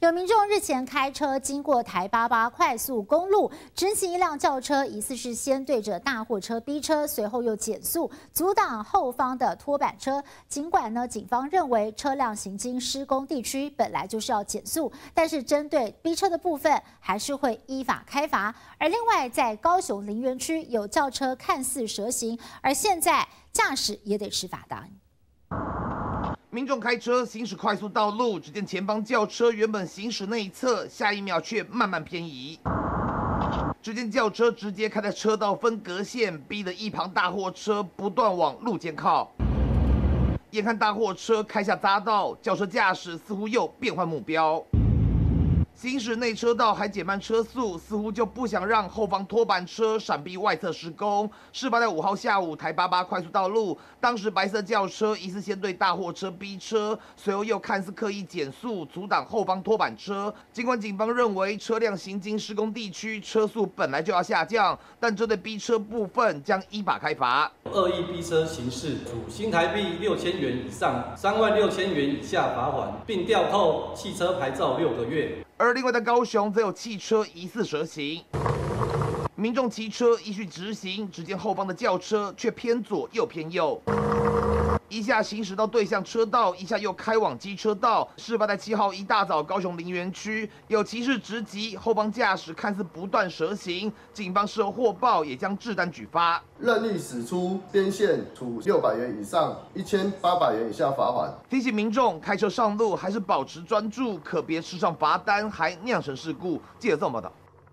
有民众日前开车经过台八八快速公路，执行一辆轿车，疑似是先对着大货车逼车，随后又减速阻挡后方的拖板车。尽管呢，警方认为车辆行经施工地区本来就是要减速，但是针对逼车的部分还是会依法开罚。而另外，在高雄林园区有轿车看似蛇行，而现在驾驶也得吃罚单。民众开车行驶快速道路，只见前方轿车原本行驶那一侧，下一秒却慢慢偏移。只见轿车直接开在车道分隔线，逼得一旁大货车不断往路肩靠。眼看大货车开下匝道，轿车驾驶似乎又变换目标。行驶内车道还减慢车速，似乎就不想让后方拖板车闪避外侧施工。事发在五号下午台八八快速道路，当时白色轿车疑似先对大货车逼车，随后又看似刻意减速阻挡后方拖板车。尽管警方认为车辆行经施工地区，车速本来就要下降，但针对逼车部分将依法开罚。恶意逼车行事，处新台币六千元以上三万六千元以下罚款，并吊扣汽车牌照六个月。而另外在高雄，则有汽车疑似蛇行，民众骑车依序直行，只见后方的轿车却偏左又偏右。一下行驶到对向车道，一下又开往机车道。事发在七号一大早，高雄林园区有骑士直击，后方驾驶看似不断蛇行，警方事后获报，也将制单举发。任意驶出边线，处六百元以上一千八百元以下罚款。提醒民众开车上路还是保持专注，可别吃上罚单，还酿成事故。记者这么报道。